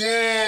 Yeah.